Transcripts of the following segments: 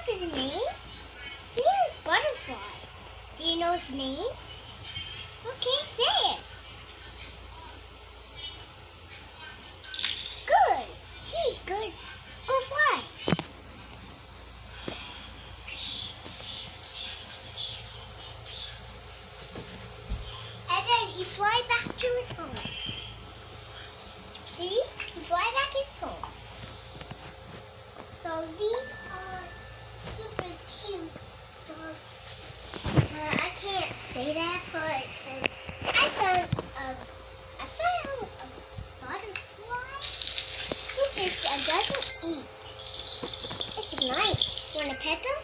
What's his name? Name is Butterfly. Do you know his name? Okay, say it. Good. He's good. Go fly. And then he fly back to his home. See? He fly back his home. So these are super cute dogs. Uh, I can't say that, but uh, I found a, I found a butterfly, which is, uh, doesn't eat. It's nice. Want to pet? Him.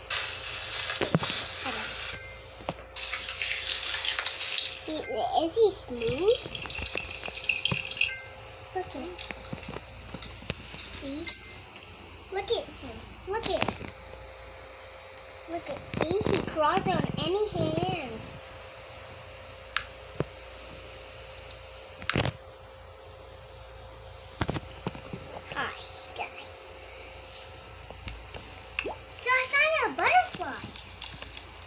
Is he smooth? Look at him. See? Look at him. Look at him. Look at, see, he crawls on any hands. Hi, guys. So I found a butterfly.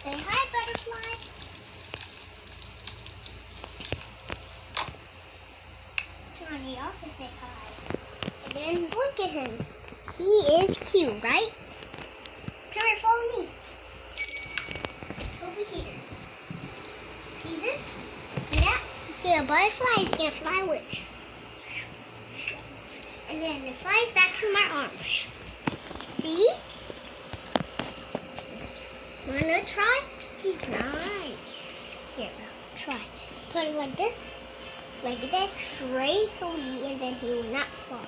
Say hi, butterfly. Johnny also say hi. And then look at him. He is cute, right? Come here, follow me. Over here. See this? See that? You see a butterfly? It's gonna fly with. And then it flies back to my arms. See? Wanna try? He's nice. Here, try. Put it like this, like this, straight on me, and then he will not fall.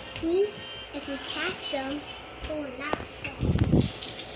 See? If we catch him, he will not fall.